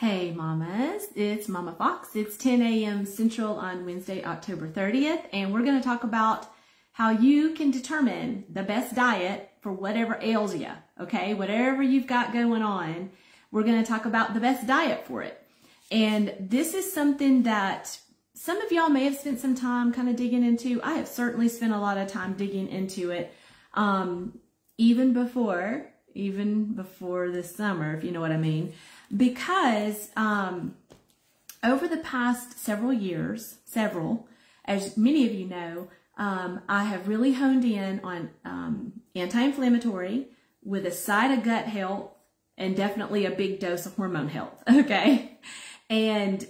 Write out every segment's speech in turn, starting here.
Hey mamas, it's Mama Fox. It's 10 a.m. Central on Wednesday, October 30th, and we're going to talk about how you can determine the best diet for whatever ails you, okay? Whatever you've got going on, we're going to talk about the best diet for it. And this is something that some of y'all may have spent some time kind of digging into. I have certainly spent a lot of time digging into it, um, even before, even before this summer, if you know what I mean because um, over the past several years, several, as many of you know, um, I have really honed in on um, anti-inflammatory with a side of gut health and definitely a big dose of hormone health. Okay. And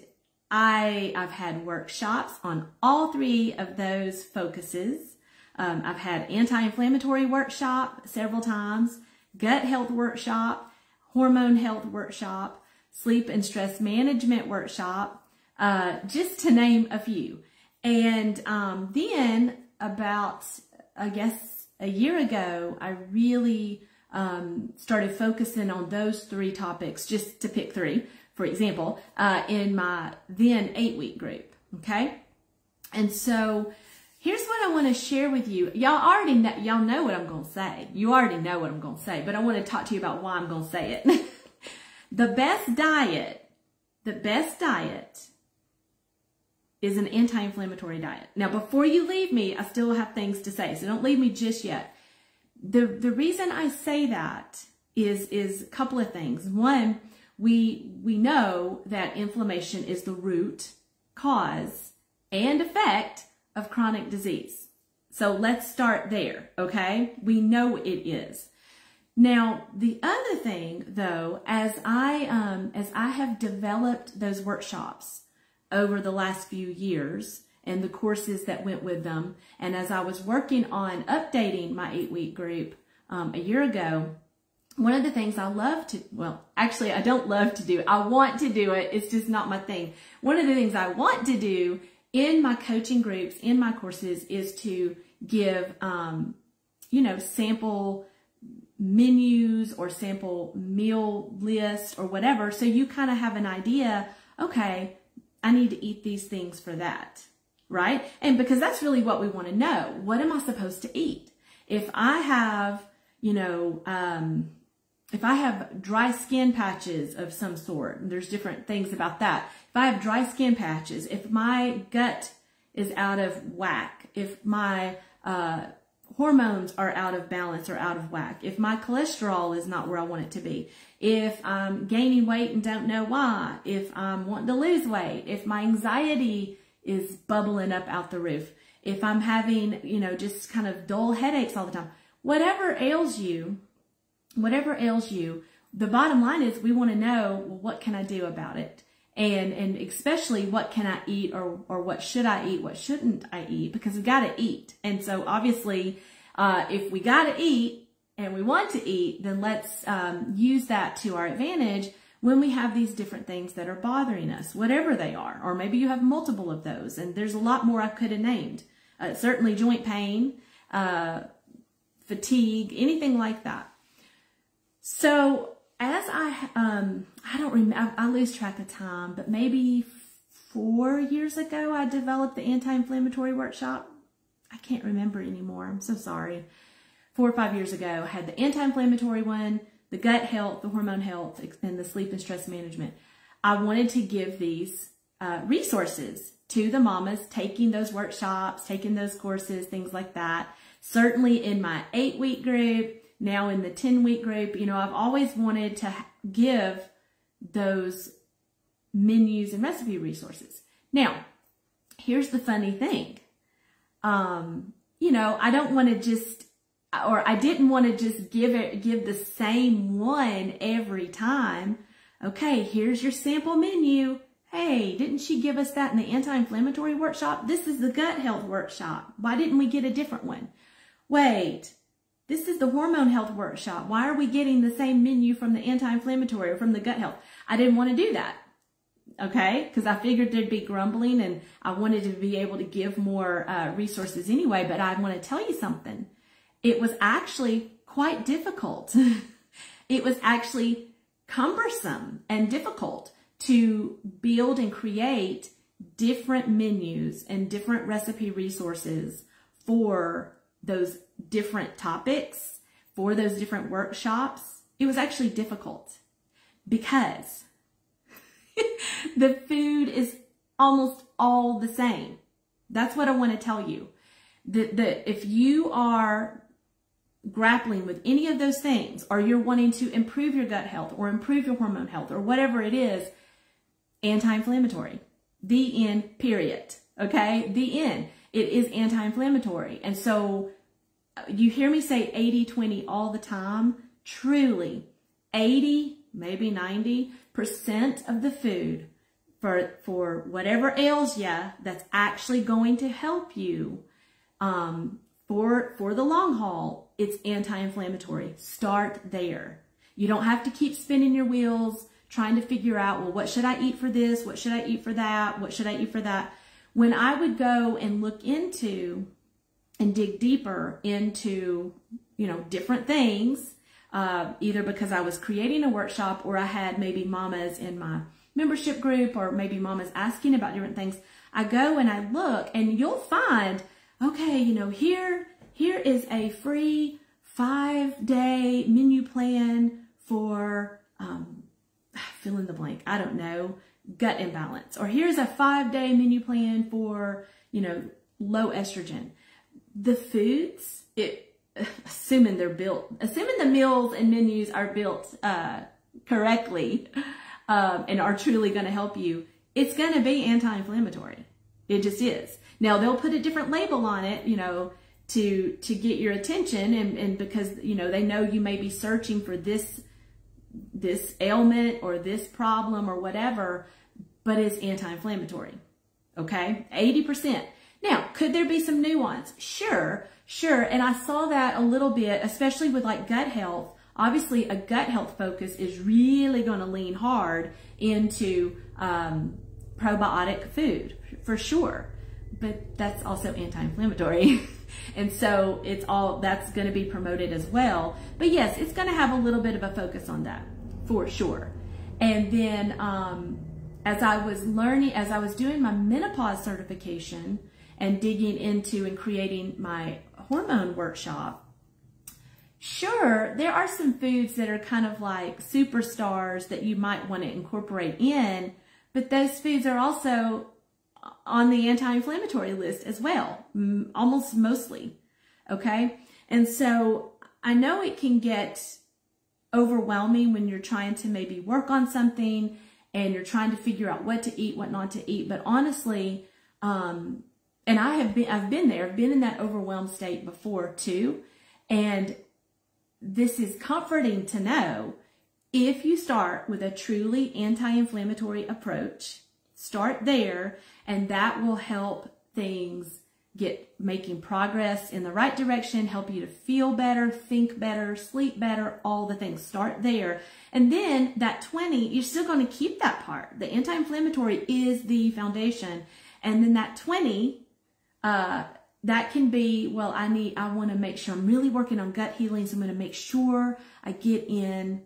I, I've had workshops on all three of those focuses. Um, I've had anti-inflammatory workshop several times, gut health workshop, hormone health workshop, sleep and stress management workshop, uh, just to name a few. And um, then about, I guess, a year ago, I really um, started focusing on those three topics, just to pick three, for example, uh, in my then eight week group. Okay. And so here's what I want to share with you. Y'all already know, y'all know what I'm going to say. You already know what I'm going to say, but I want to talk to you about why I'm going to say it. the best diet, the best diet is an anti-inflammatory diet. Now, before you leave me, I still have things to say, so don't leave me just yet. The, the reason I say that is, is a couple of things. One, we, we know that inflammation is the root cause and effect of chronic disease. So let's start there, okay? We know it is. Now, the other thing though, as I, um, as I have developed those workshops over the last few years and the courses that went with them, and as I was working on updating my eight week group um, a year ago, one of the things I love to, well, actually I don't love to do. I want to do it. It's just not my thing. One of the things I want to do in my coaching groups, in my courses, is to give, um, you know, sample menus or sample meal lists or whatever. So you kind of have an idea, okay, I need to eat these things for that, right? And because that's really what we want to know. What am I supposed to eat? If I have, you know, um, if I have dry skin patches of some sort, there's different things about that. If I have dry skin patches, if my gut is out of whack, if my uh, hormones are out of balance or out of whack, if my cholesterol is not where I want it to be, if I'm gaining weight and don't know why, if I'm wanting to lose weight, if my anxiety is bubbling up out the roof, if I'm having, you know, just kind of dull headaches all the time, whatever ails you, whatever ails you, the bottom line is we want to know, well, what can I do about it? And, and especially what can I eat or, or what should I eat? What shouldn't I eat? Because we got to eat. And so obviously, uh, if we got to eat and we want to eat, then let's um, use that to our advantage when we have these different things that are bothering us, whatever they are. Or maybe you have multiple of those. And there's a lot more I could have named. Uh, certainly joint pain, uh, fatigue, anything like that. So as I, um, I don't remember, I, I lose track of time, but maybe four years ago, I developed the anti-inflammatory workshop. I can't remember anymore. I'm so sorry. Four or five years ago, I had the anti-inflammatory one, the gut health, the hormone health, and the sleep and stress management. I wanted to give these uh, resources to the mamas taking those workshops, taking those courses, things like that. Certainly in my eight week group, now in the 10 week group, you know, I've always wanted to give those menus and recipe resources. Now, here's the funny thing. Um, you know, I don't want to just, or I didn't want to just give it, give the same one every time. Okay, here's your sample menu. Hey, didn't she give us that in the anti-inflammatory workshop? This is the gut health workshop. Why didn't we get a different one? Wait, this is the hormone health workshop. Why are we getting the same menu from the anti-inflammatory or from the gut health? I didn't want to do that. Okay. Cause I figured there'd be grumbling and I wanted to be able to give more uh, resources anyway. But I want to tell you something. It was actually quite difficult. it was actually cumbersome and difficult to build and create different menus and different recipe resources for those different topics, for those different workshops, it was actually difficult because the food is almost all the same. That's what I want to tell you. That, that if you are grappling with any of those things, or you're wanting to improve your gut health or improve your hormone health or whatever it is, anti-inflammatory. The end, period. Okay? The end. It is anti-inflammatory. And so you hear me say 80-20 all the time. Truly, 80, maybe 90% of the food for, for whatever ails you that's actually going to help you um, for, for the long haul, it's anti-inflammatory. Start there. You don't have to keep spinning your wheels trying to figure out, well, what should I eat for this? What should I eat for that? What should I eat for that? When I would go and look into and dig deeper into, you know, different things, uh, either because I was creating a workshop or I had maybe mamas in my membership group or maybe mamas asking about different things, I go and I look and you'll find, okay, you know, here, here is a free five day menu plan for, um, fill in the blank, I don't know, gut imbalance. Or here's a five day menu plan for, you know, low estrogen. The foods, it, assuming they're built, assuming the meals and menus are built uh, correctly um, and are truly going to help you, it's going to be anti-inflammatory. It just is. Now they'll put a different label on it, you know, to to get your attention, and, and because you know they know you may be searching for this this ailment or this problem or whatever, but it's anti-inflammatory. Okay, 80%. Now, could there be some nuance? Sure, sure. And I saw that a little bit, especially with like gut health. Obviously, a gut health focus is really going to lean hard into um, probiotic food for sure. But that's also anti-inflammatory. and so it's all, that's going to be promoted as well. But yes, it's going to have a little bit of a focus on that for sure. And then um, as I was learning, as I was doing my menopause certification and digging into and creating my hormone workshop, sure, there are some foods that are kind of like superstars that you might want to incorporate in, but those foods are also on the anti-inflammatory list as well, almost mostly. Okay. And so I know it can get overwhelming when you're trying to maybe work on something and you're trying to figure out what to eat, what not to eat. But honestly, um, and I have been, I've been there, I've been in that overwhelmed state before too. And this is comforting to know if you start with a truly anti-inflammatory approach, start there and that will help things get making progress in the right direction, help you to feel better, think better, sleep better, all the things. Start there. And then that 20, you're still going to keep that part. The anti-inflammatory is the foundation. And then that 20, uh, that can be, well, I need, I want to make sure I'm really working on gut healing. So I'm going to make sure I get in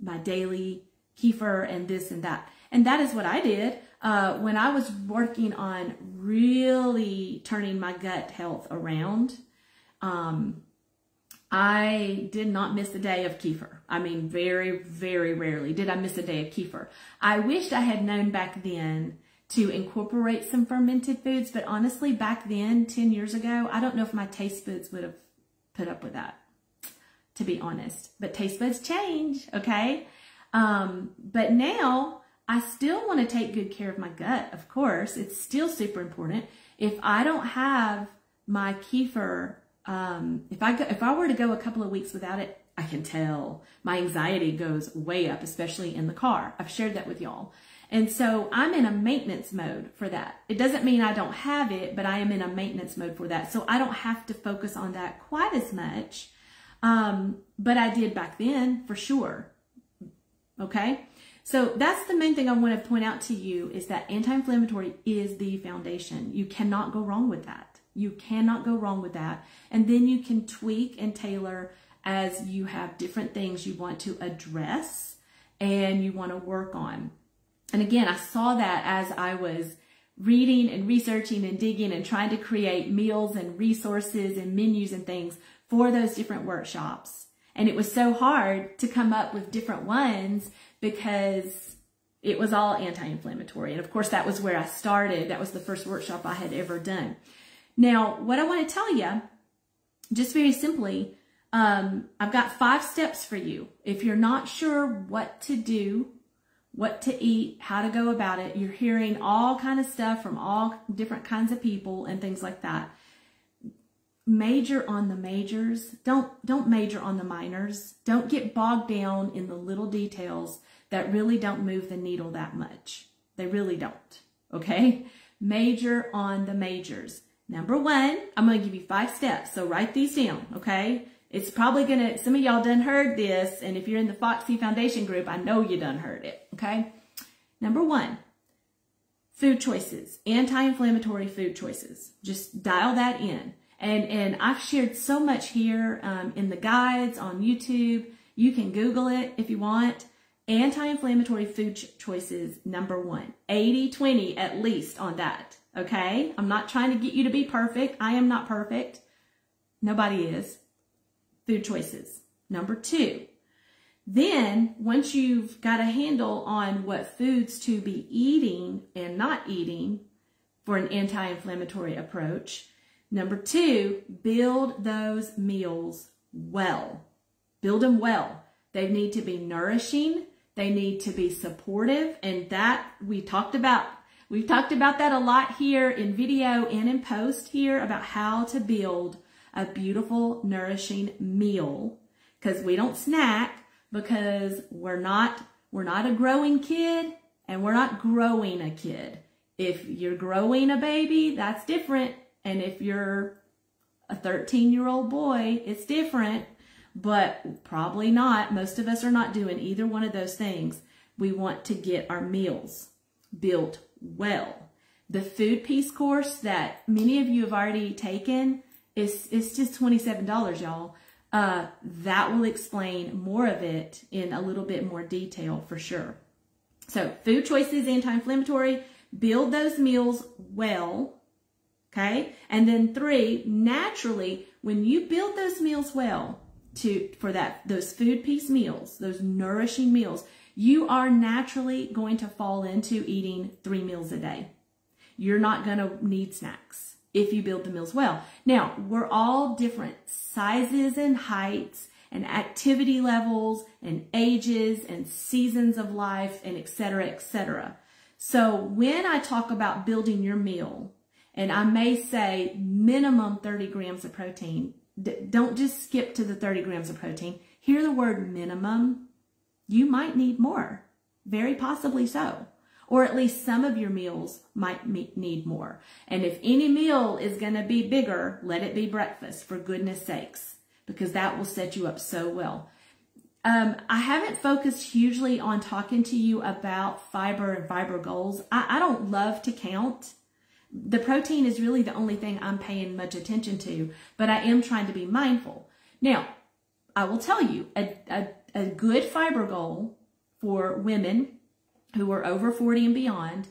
my daily kefir and this and that. And that is what I did uh, when I was working on really turning my gut health around. Um, I did not miss a day of kefir. I mean, very, very rarely did I miss a day of kefir. I wished I had known back then to incorporate some fermented foods, but honestly, back then, 10 years ago, I don't know if my taste buds would have put up with that, to be honest. But taste buds change, okay? Um, but now, I still want to take good care of my gut, of course. It's still super important. If I don't have my kefir, um, if I go, if I were to go a couple of weeks without it, I can tell my anxiety goes way up, especially in the car. I've shared that with y'all. And so I'm in a maintenance mode for that. It doesn't mean I don't have it, but I am in a maintenance mode for that. So I don't have to focus on that quite as much. Um, but I did back then for sure. Okay. So that's the main thing I want to point out to you is that anti-inflammatory is the foundation. You cannot go wrong with that. You cannot go wrong with that. And then you can tweak and tailor as you have different things you want to address and you want to work on. And again, I saw that as I was reading and researching and digging and trying to create meals and resources and menus and things for those different workshops. And it was so hard to come up with different ones because it was all anti-inflammatory. And of course, that was where I started. That was the first workshop I had ever done. Now, what I want to tell you, just very simply, um, I've got five steps for you. If you're not sure what to do, what to eat, how to go about it, you're hearing all kind of stuff from all different kinds of people and things like that. Major on the majors. Don't don't major on the minors. Don't get bogged down in the little details that really don't move the needle that much. They really don't. Okay? Major on the majors. Number one, I'm going to give you five steps. So write these down, okay? It's probably to, some of y'all done heard this. And if you're in the Foxy Foundation group, I know you done heard it, okay? Number one, food choices, anti-inflammatory food choices. Just dial that in. And, and I've shared so much here um, in the guides on YouTube. You can Google it if you want. Anti-inflammatory food choices, number one. 80-20 at least on that. Okay? I'm not trying to get you to be perfect. I am not perfect. Nobody is. Food choices. Number two. Then, once you've got a handle on what foods to be eating and not eating for an anti-inflammatory approach, number two, build those meals well. Build them well. They need to be nourishing. They need to be supportive. And that we talked about We've talked about that a lot here in video and in post here about how to build a beautiful, nourishing meal because we don't snack because we're not, we're not a growing kid and we're not growing a kid. If you're growing a baby, that's different. And if you're a 13 year old boy, it's different, but probably not. Most of us are not doing either one of those things. We want to get our meals built well. The food peace course that many of you have already taken is it's just $27, y'all. Uh, that will explain more of it in a little bit more detail for sure. So food choices, anti-inflammatory, build those meals well, okay? And then three, naturally, when you build those meals well to for that those food piece meals, those nourishing meals, you are naturally going to fall into eating three meals a day. You're not going to need snacks if you build the meals well. Now, we're all different sizes and heights and activity levels and ages and seasons of life and etc. etc. So when I talk about building your meal, and I may say minimum 30 grams of protein, don't just skip to the 30 grams of protein. Hear the word minimum you might need more, very possibly so. Or at least some of your meals might need more. And if any meal is going to be bigger, let it be breakfast for goodness sakes, because that will set you up so well. Um, I haven't focused hugely on talking to you about fiber and fiber goals. I, I don't love to count. The protein is really the only thing I'm paying much attention to, but I am trying to be mindful. Now, I will tell you, a, a a good fiber goal for women who are over 40 and beyond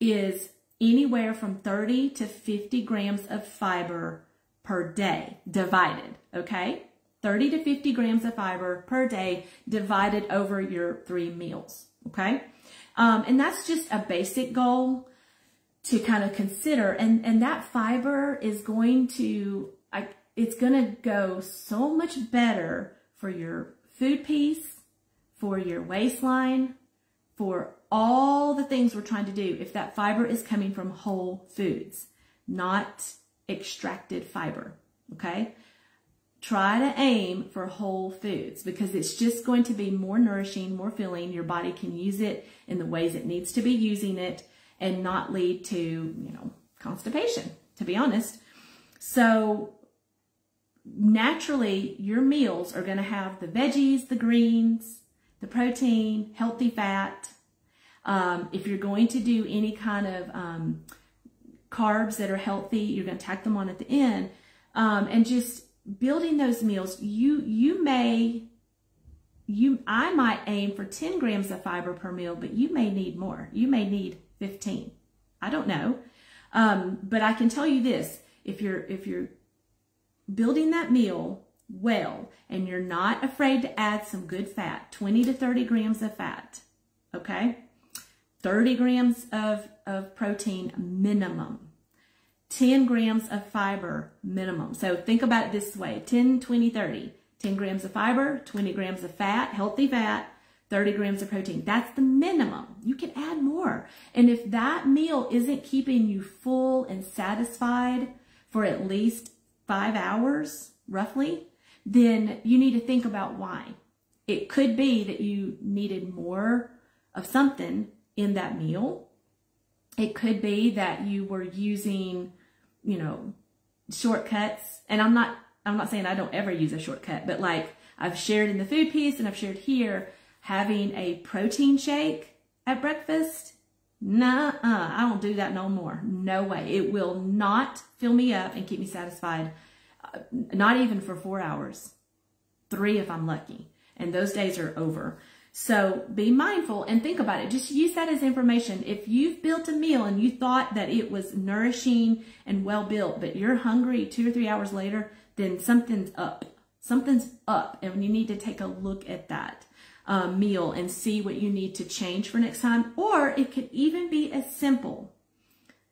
is anywhere from 30 to 50 grams of fiber per day divided, okay? 30 to 50 grams of fiber per day divided over your three meals, okay? Um, and that's just a basic goal to kind of consider. And, and that fiber is going to, I, it's going to go so much better for your food piece, for your waistline, for all the things we're trying to do if that fiber is coming from whole foods, not extracted fiber, okay? Try to aim for whole foods because it's just going to be more nourishing, more filling. Your body can use it in the ways it needs to be using it and not lead to, you know, constipation, to be honest. So naturally your meals are going to have the veggies, the greens, the protein, healthy fat. Um, if you're going to do any kind of um, carbs that are healthy, you're going to tack them on at the end. Um, and just building those meals, you, you may you I might aim for 10 grams of fiber per meal, but you may need more. You may need 15. I don't know. Um, but I can tell you this, if you're if you're building that meal well and you're not afraid to add some good fat, 20 to 30 grams of fat, okay? 30 grams of, of protein minimum. 10 grams of fiber minimum. So think about it this way, 10, 20, 30. 10 grams of fiber, 20 grams of fat, healthy fat, 30 grams of protein. That's the minimum. You can add more. And if that meal isn't keeping you full and satisfied for at least five hours, roughly, then you need to think about why. It could be that you needed more of something in that meal. It could be that you were using, you know, shortcuts. And I'm not, I'm not saying I don't ever use a shortcut, but like I've shared in the food piece and I've shared here, having a protein shake at breakfast, nah, uh, I don't do that no more. No way. It will not fill me up and keep me satisfied. Uh, not even for four hours. Three if I'm lucky. And those days are over. So be mindful and think about it. Just use that as information. If you've built a meal and you thought that it was nourishing and well built, but you're hungry two or three hours later, then something's up. Something's up and you need to take a look at that um, meal and see what you need to change for next time. Or it could even be as simple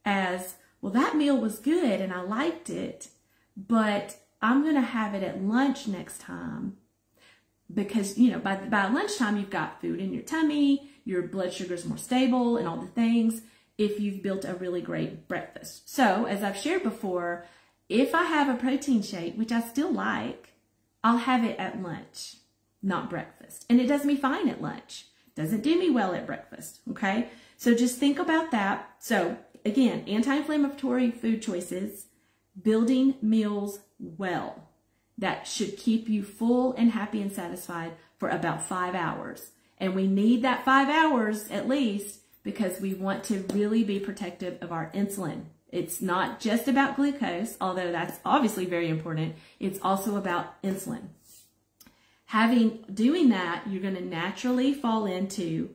as, well, that meal was good and I liked it, but I'm going to have it at lunch next time because, you know, by, by lunchtime, you've got food in your tummy, your blood sugar is more stable and all the things if you've built a really great breakfast. So as I've shared before, if I have a protein shake, which I still like, I'll have it at lunch not breakfast. And it does me fine at lunch. Doesn't do me well at breakfast. Okay. So just think about that. So again, anti-inflammatory food choices, building meals well. That should keep you full and happy and satisfied for about five hours. And we need that five hours at least because we want to really be protective of our insulin. It's not just about glucose, although that's obviously very important. It's also about insulin having doing that, you're going to naturally fall into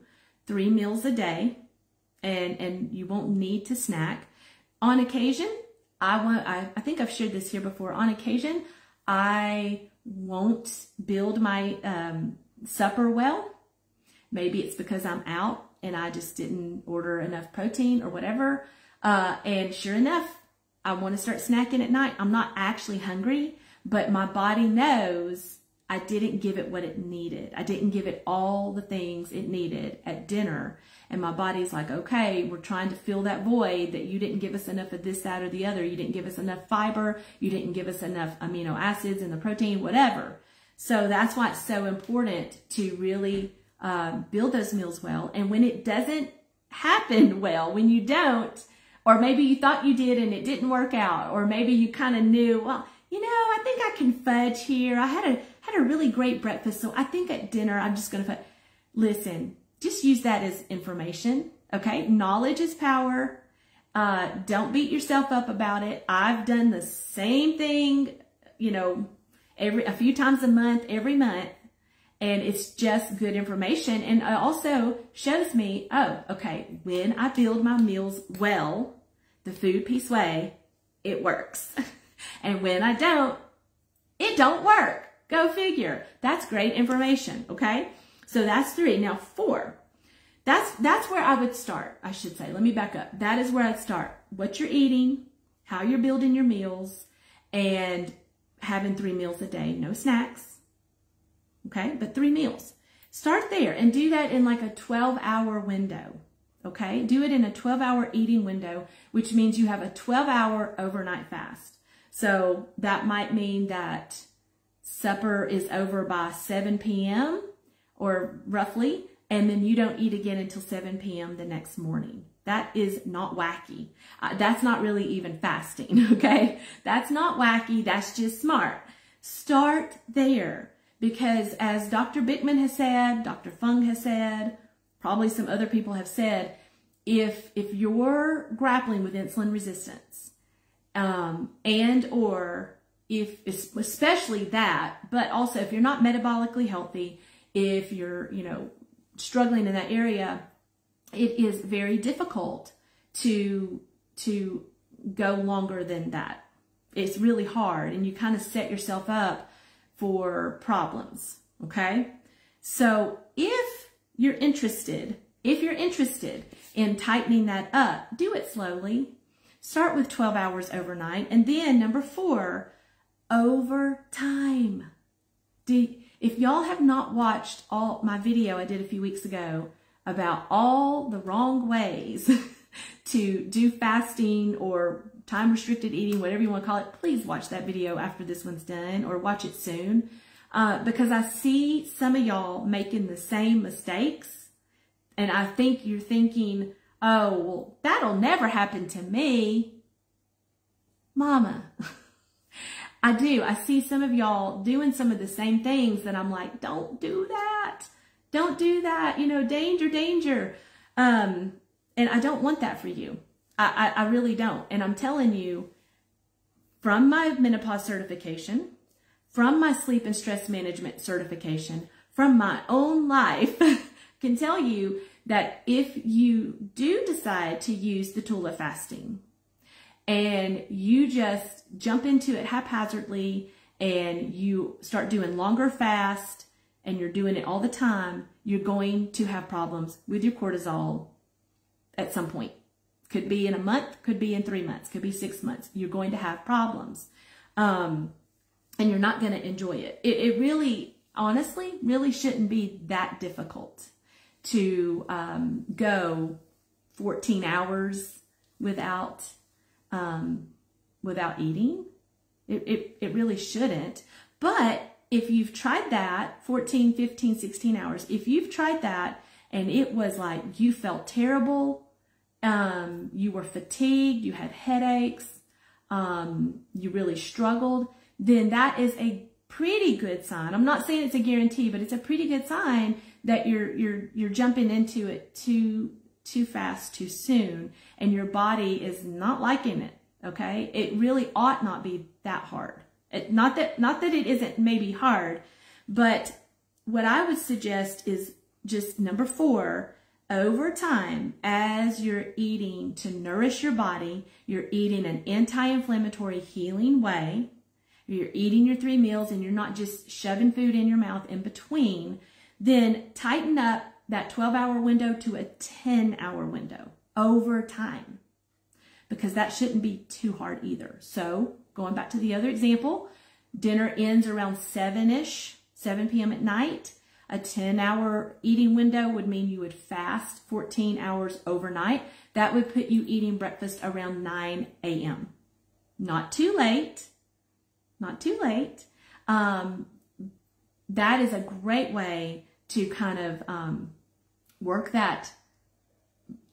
three meals a day and, and you won't need to snack. On occasion, I want, I, I think I've shared this here before. On occasion, I won't build my um, supper well. Maybe it's because I'm out and I just didn't order enough protein or whatever. Uh, and sure enough, I want to start snacking at night. I'm not actually hungry, but my body knows I didn't give it what it needed. I didn't give it all the things it needed at dinner. And my body's like, okay, we're trying to fill that void that you didn't give us enough of this, that, or the other. You didn't give us enough fiber. You didn't give us enough amino acids and the protein, whatever. So that's why it's so important to really uh, build those meals well. And when it doesn't happen well, when you don't, or maybe you thought you did and it didn't work out, or maybe you kind of knew, well, you know, I think I can fudge here. I had a had a really great breakfast, so I think at dinner I'm just going to listen. Just use that as information, okay? Knowledge is power. Uh, don't beat yourself up about it. I've done the same thing, you know, every a few times a month, every month, and it's just good information. And it also shows me, oh, okay, when I build my meals well, the food piece way, it works. and when I don't, it don't work. Go figure. That's great information, okay? So that's three. Now four. That's, that's where I would start, I should say. Let me back up. That is where I'd start. What you're eating, how you're building your meals, and having three meals a day. No snacks, okay? But three meals. Start there and do that in like a 12 hour window, okay? Do it in a 12 hour eating window, which means you have a 12 hour overnight fast. So that might mean that supper is over by 7 p.m. or roughly, and then you don't eat again until 7 p.m. the next morning. That is not wacky. Uh, that's not really even fasting, okay? That's not wacky. That's just smart. Start there because as Dr. Bikman has said, Dr. Fung has said, probably some other people have said, if, if you're grappling with insulin resistance um, and or if especially that, but also if you're not metabolically healthy, if you're, you know, struggling in that area, it is very difficult to, to go longer than that. It's really hard and you kind of set yourself up for problems. Okay. So if you're interested, if you're interested in tightening that up, do it slowly. Start with 12 hours overnight. And then number four, overtime. Do, if y'all have not watched all my video I did a few weeks ago about all the wrong ways to do fasting or time restricted eating, whatever you want to call it, please watch that video after this one's done or watch it soon. Uh, because I see some of y'all making the same mistakes. And I think you're thinking, oh, well, that'll never happen to me. Mama. I do. I see some of y'all doing some of the same things that I'm like, don't do that. Don't do that. You know, danger, danger. Um, and I don't want that for you. I, I, I really don't. And I'm telling you, from my menopause certification, from my sleep and stress management certification, from my own life, can tell you that if you do decide to use the tool of fasting and you just jump into it haphazardly and you start doing longer fast and you're doing it all the time, you're going to have problems with your cortisol at some point. Could be in a month, could be in three months, could be six months. You're going to have problems. Um, and you're not going to enjoy it. it. It really, honestly, really shouldn't be that difficult to um, go 14 hours without um, without eating. It, it, it really shouldn't. But if you've tried that 14, 15, 16 hours, if you've tried that and it was like you felt terrible, um, you were fatigued, you had headaches, um, you really struggled, then that is a pretty good sign. I'm not saying it's a guarantee, but it's a pretty good sign that you're you're you're jumping into it too too fast too soon and your body is not liking it. Okay? It really ought not be that hard. It, not that not that it isn't maybe hard, but what I would suggest is just number 4, over time, as you're eating to nourish your body, you're eating an anti-inflammatory healing way. You're eating your three meals and you're not just shoving food in your mouth in between. Then tighten up that 12 hour window to a 10 hour window over time because that shouldn't be too hard either. So going back to the other example, dinner ends around 7-ish, 7 p.m. at night. A 10 hour eating window would mean you would fast 14 hours overnight. That would put you eating breakfast around 9 a.m. Not too late. Not too late. Um, that is a great way to kind of um, work that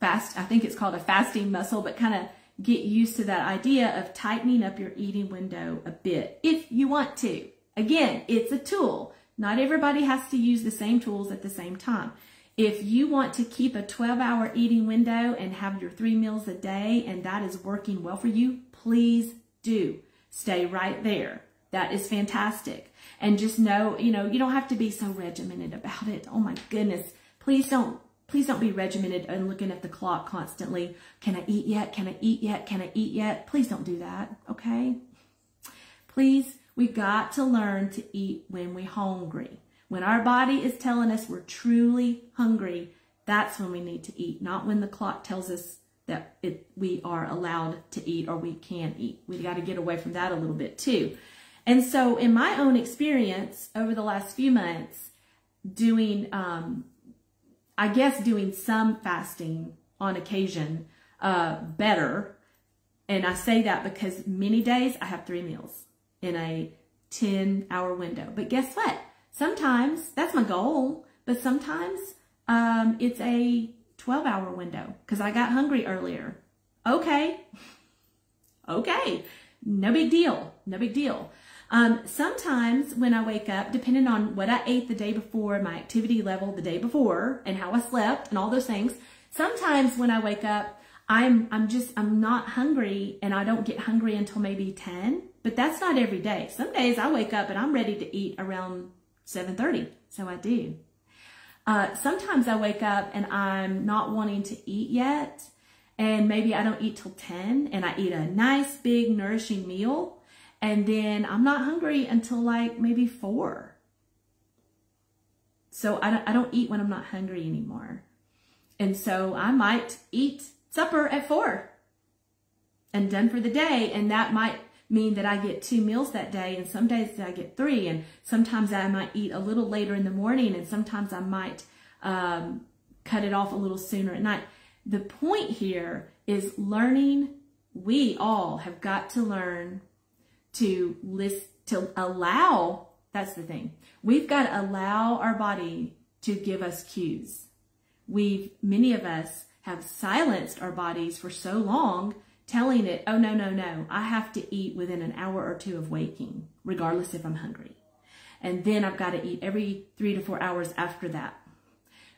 fast. I think it's called a fasting muscle, but kind of get used to that idea of tightening up your eating window a bit if you want to. Again, it's a tool. Not everybody has to use the same tools at the same time. If you want to keep a 12 hour eating window and have your three meals a day and that is working well for you, please do. Stay right there. That is fantastic. And just know, you know, you don't have to be so regimented about it. Oh my goodness. Please don't, please don't be regimented and looking at the clock constantly. Can I eat yet? Can I eat yet? Can I eat yet? Please don't do that. Okay. Please we got to learn to eat when we're hungry. When our body is telling us we're truly hungry, that's when we need to eat, not when the clock tells us that it, we are allowed to eat or we can eat. We got to get away from that a little bit too. And so in my own experience over the last few months, doing, um, I guess doing some fasting on occasion, uh, better. And I say that because many days I have three meals in a 10 hour window. But guess what? Sometimes that's my goal, but sometimes um, it's a 12 hour window because I got hungry earlier. Okay. Okay. No big deal. No big deal. Um, sometimes when I wake up, depending on what I ate the day before, my activity level the day before, and how I slept and all those things, sometimes when I wake up, I'm, I'm just, I'm not hungry and I don't get hungry until maybe 10, but that's not every day. Some days I wake up and I'm ready to eat around 7.30. So I do. Uh, sometimes I wake up and I'm not wanting to eat yet, and maybe I don't eat till 10, and I eat a nice, big, nourishing meal, and then I'm not hungry until like maybe 4. So I don't, I don't eat when I'm not hungry anymore. And so I might eat supper at 4 and done for the day, and that might mean that I get two meals that day and some days I get three and sometimes I might eat a little later in the morning and sometimes I might um, cut it off a little sooner at night. The point here is learning. We all have got to learn to list, to allow, that's the thing. We've got to allow our body to give us cues. We've, many of us have silenced our bodies for so long telling it, oh, no, no, no, I have to eat within an hour or two of waking, regardless if I'm hungry. And then I've got to eat every three to four hours after that.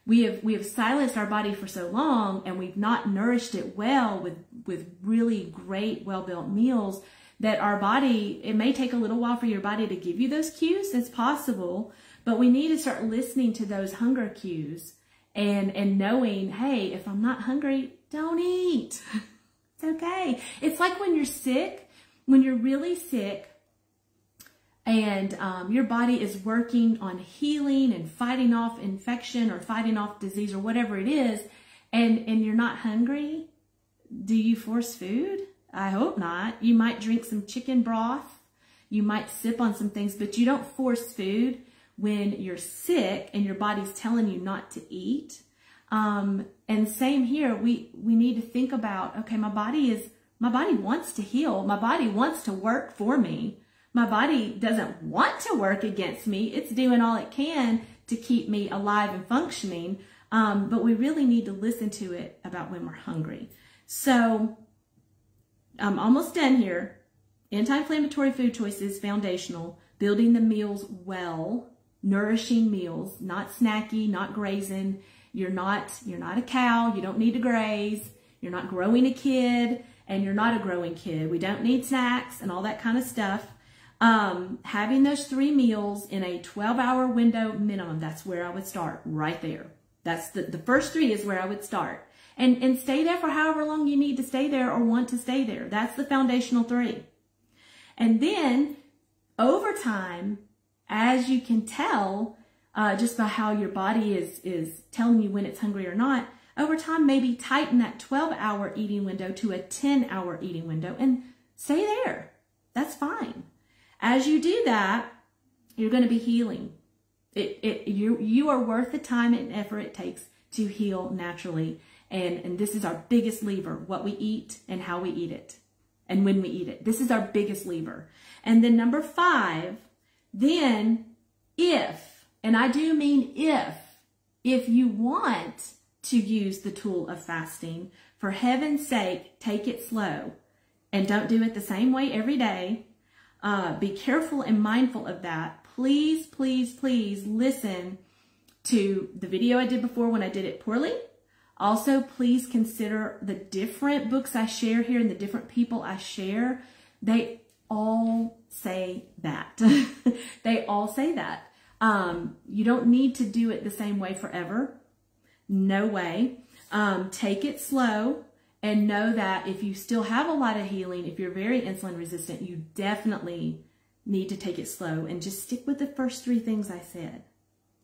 We have, we have silenced our body for so long and we've not nourished it well with, with really great, well-built meals that our body, it may take a little while for your body to give you those cues. It's possible, but we need to start listening to those hunger cues and, and knowing, hey, if I'm not hungry, don't eat. It's okay. It's like when you're sick, when you're really sick and um, your body is working on healing and fighting off infection or fighting off disease or whatever it is, and, and you're not hungry, do you force food? I hope not. You might drink some chicken broth. You might sip on some things, but you don't force food when you're sick and your body's telling you not to eat. Um, and same here, we, we need to think about, okay, my body is, my body wants to heal. My body wants to work for me. My body doesn't want to work against me. It's doing all it can to keep me alive and functioning. Um, but we really need to listen to it about when we're hungry. So I'm almost done here. Anti-inflammatory food choices, foundational, building the meals well, nourishing meals, not snacky, not grazing, you're not, you're not a cow. You don't need to graze. You're not growing a kid and you're not a growing kid. We don't need snacks and all that kind of stuff. Um, having those three meals in a 12 hour window minimum, that's where I would start right there. That's the, the first three is where I would start. And, and stay there for however long you need to stay there or want to stay there. That's the foundational three. And then over time, as you can tell, uh, just by how your body is, is telling you when it's hungry or not, over time, maybe tighten that 12 hour eating window to a 10 hour eating window and stay there. That's fine. As you do that, you're going to be healing. It, it, you, you are worth the time and effort it takes to heal naturally. And, and this is our biggest lever, what we eat and how we eat it and when we eat it. This is our biggest lever. And then number five, then if and I do mean if, if you want to use the tool of fasting, for heaven's sake, take it slow and don't do it the same way every day. Uh, be careful and mindful of that. Please, please, please listen to the video I did before when I did it poorly. Also, please consider the different books I share here and the different people I share. They all say that. they all say that. Um, you don't need to do it the same way forever. No way. Um, take it slow and know that if you still have a lot of healing, if you're very insulin resistant, you definitely need to take it slow and just stick with the first three things I said.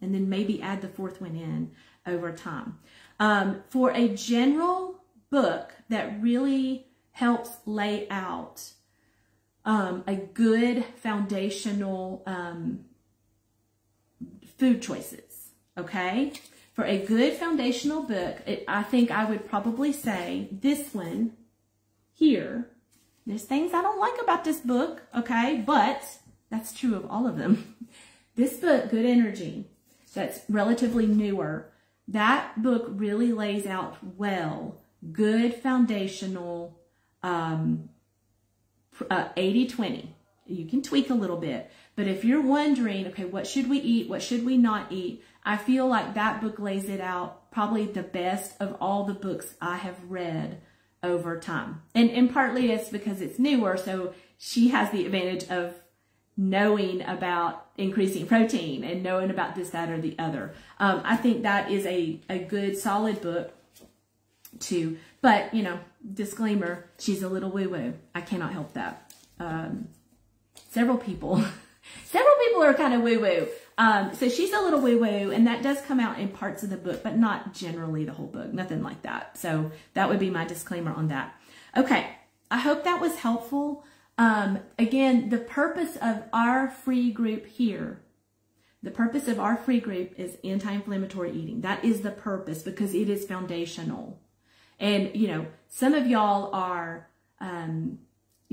And then maybe add the fourth one in over time. Um, for a general book that really helps lay out um, a good foundational um, food choices, okay? For a good foundational book, it, I think I would probably say this one here. There's things I don't like about this book, okay? But that's true of all of them. This book, Good Energy, that's relatively newer, that book really lays out well good foundational um, 80-20. Uh, you can tweak a little bit. But if you're wondering, okay, what should we eat? What should we not eat? I feel like that book lays it out probably the best of all the books I have read over time. And, and partly it's because it's newer, so she has the advantage of knowing about increasing protein and knowing about this, that, or the other. Um, I think that is a, a good, solid book to, but, you know, disclaimer, she's a little woo-woo. I cannot help that. Um, several people, several people are kind of woo-woo. Um, so she's a little woo-woo, and that does come out in parts of the book, but not generally the whole book, nothing like that. So that would be my disclaimer on that. Okay, I hope that was helpful. Um, again, the purpose of our free group here, the purpose of our free group is anti-inflammatory eating. That is the purpose because it is foundational. And, you know, some of y'all are, um,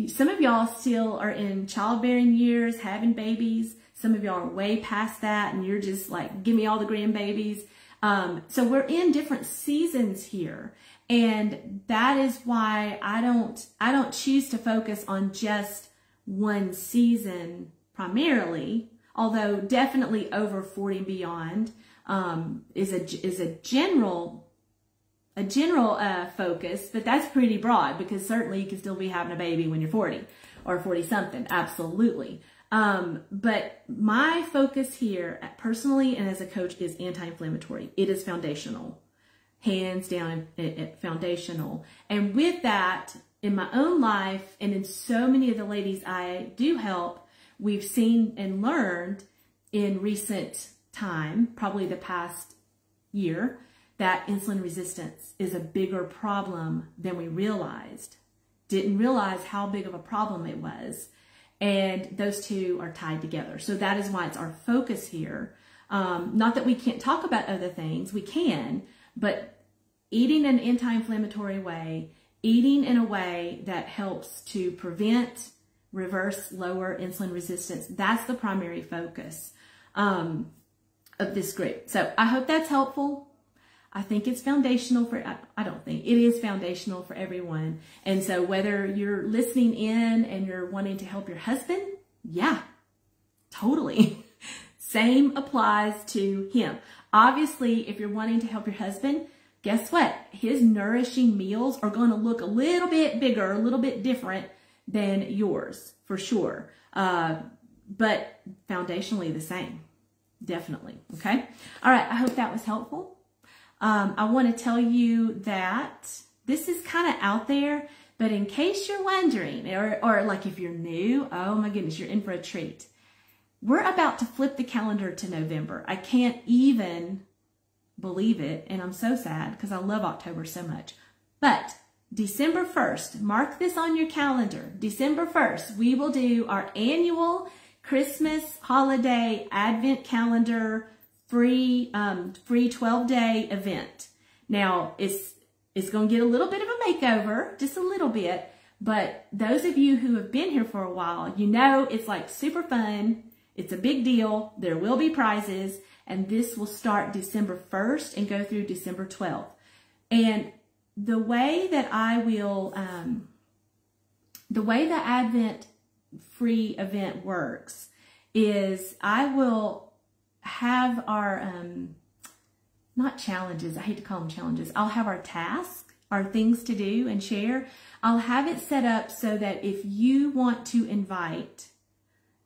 some of y'all still are in childbearing years, having babies. Some of y'all are way past that and you're just like, give me all the grandbabies. Um, so we're in different seasons here. And that is why I don't, I don't choose to focus on just one season primarily, although definitely over 40 and beyond, um, is a, is a general a general uh, focus, but that's pretty broad because certainly you can still be having a baby when you're 40 or 40 something. Absolutely. Um, but my focus here personally and as a coach is anti-inflammatory. It is foundational, hands down it, it, foundational. And with that, in my own life and in so many of the ladies I do help, we've seen and learned in recent time, probably the past year, that insulin resistance is a bigger problem than we realized. Didn't realize how big of a problem it was and those two are tied together. So that is why it's our focus here. Um, not that we can't talk about other things, we can, but eating in an anti-inflammatory way, eating in a way that helps to prevent, reverse, lower insulin resistance, that's the primary focus um, of this group. So I hope that's helpful. I think it's foundational for, I don't think, it is foundational for everyone. And so whether you're listening in and you're wanting to help your husband, yeah, totally. Same applies to him. Obviously, if you're wanting to help your husband, guess what? His nourishing meals are going to look a little bit bigger, a little bit different than yours, for sure. Uh, but foundationally the same. Definitely. Okay. All right. I hope that was helpful. Um, I want to tell you that this is kind of out there, but in case you're wondering, or, or like if you're new, oh my goodness, you're in for a treat. We're about to flip the calendar to November. I can't even believe it, and I'm so sad because I love October so much. But December 1st, mark this on your calendar. December 1st, we will do our annual Christmas holiday advent calendar free um, free 12 day event. Now it's it's going to get a little bit of a makeover, just a little bit. But those of you who have been here for a while, you know it's like super fun. It's a big deal. There will be prizes, and this will start December 1st and go through December 12th. And the way that I will, um, the way the Advent free event works is I will have our, um, not challenges, I hate to call them challenges, I'll have our tasks, our things to do and share. I'll have it set up so that if you want to invite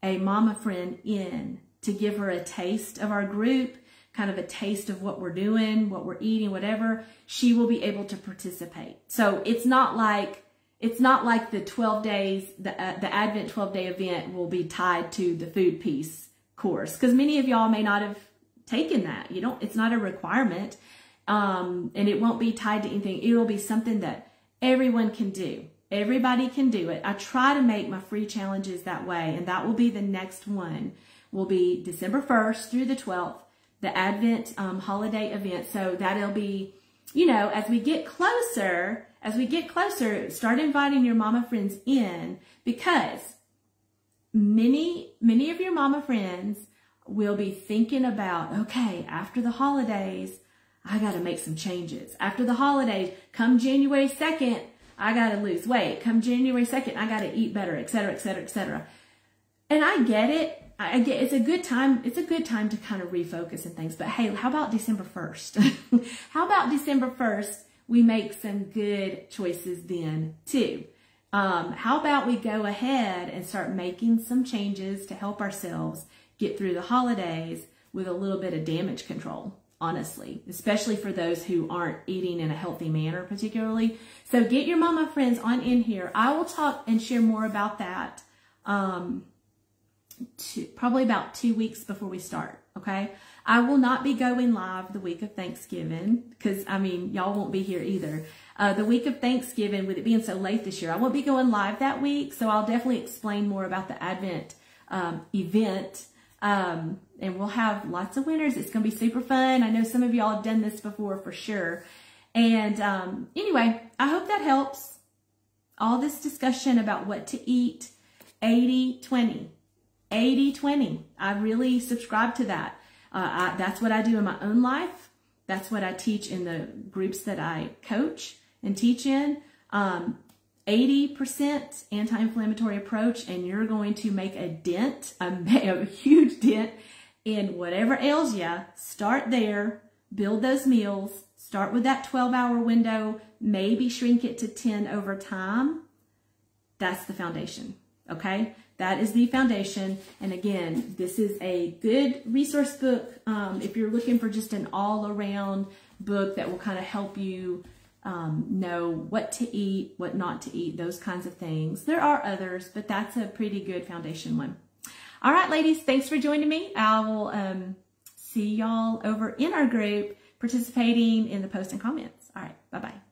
a mama friend in to give her a taste of our group, kind of a taste of what we're doing, what we're eating, whatever, she will be able to participate. So it's not like it's not like the 12 days, the, uh, the Advent 12 day event will be tied to the food piece course because many of y'all may not have taken that. You don't, it's not a requirement. Um, and it won't be tied to anything. It will be something that everyone can do. Everybody can do it. I try to make my free challenges that way, and that will be the next one. Will be December 1st through the 12th, the Advent um, holiday event. So that'll be, you know, as we get closer, as we get closer, start inviting your mama friends in because many, many of your mama friends will be thinking about, okay, after the holidays, I got to make some changes. After the holidays, come January 2nd, I got to lose weight. Come January 2nd, I got to eat better, et cetera, et cetera, et cetera. And I get it. I get it's a good time. It's a good time to kind of refocus and things. But hey, how about December 1st? how about December 1st? We make some good choices then too. Um, how about we go ahead and start making some changes to help ourselves get through the holidays with a little bit of damage control, honestly, especially for those who aren't eating in a healthy manner, particularly. So get your mama friends on in here. I will talk and share more about that um, probably about two weeks before we start, okay? I will not be going live the week of Thanksgiving because, I mean, y'all won't be here either uh, the week of Thanksgiving, with it being so late this year. I won't be going live that week, so I'll definitely explain more about the Advent um, event. Um, and we'll have lots of winners. It's going to be super fun. I know some of y'all have done this before for sure. And um, anyway, I hope that helps. All this discussion about what to eat, 80 20. 80 20. I really subscribe to that. Uh, I, that's what I do in my own life. That's what I teach in the groups that I coach and teach in, um, 80% anti-inflammatory approach and you're going to make a dent, a, a huge dent in whatever ails you. Start there, build those meals, start with that 12 hour window, maybe shrink it to 10 over time. That's the foundation, okay? That is the foundation. And again, this is a good resource book um, if you're looking for just an all around book that will kind of help you um, know what to eat, what not to eat, those kinds of things. There are others, but that's a pretty good foundation one. All right, ladies, thanks for joining me. I will um, see y'all over in our group participating in the post and comments. All right, bye-bye.